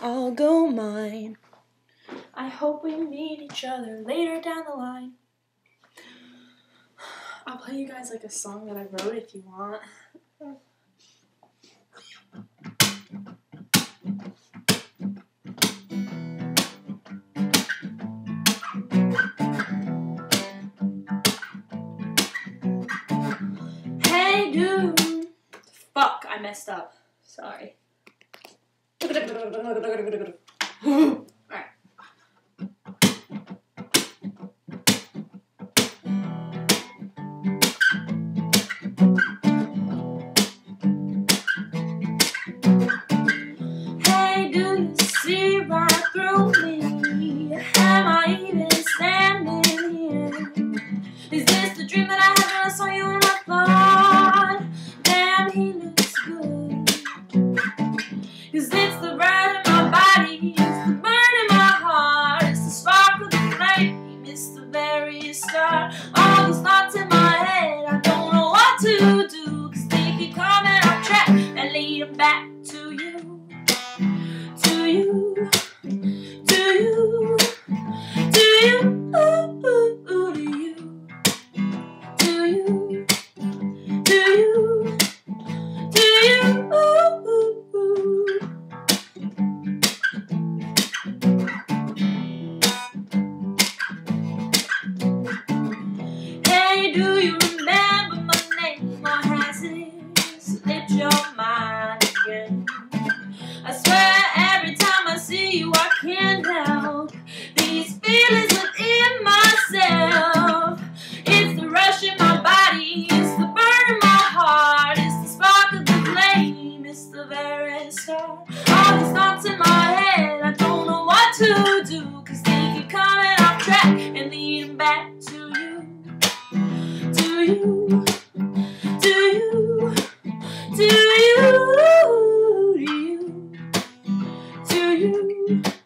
I'll go mine. I hope we meet each other later down the line. I'll play you guys like a song that I wrote if you want. Hey dude! Fuck, I messed up. Sorry. Is Hey, do you see right through me? Am I even standing here? Is this the dream that I very star. and so all these thoughts in my head I don't know what to do. Cause they keep coming off track and leading back to you. To you. To you. To you. To you. To you.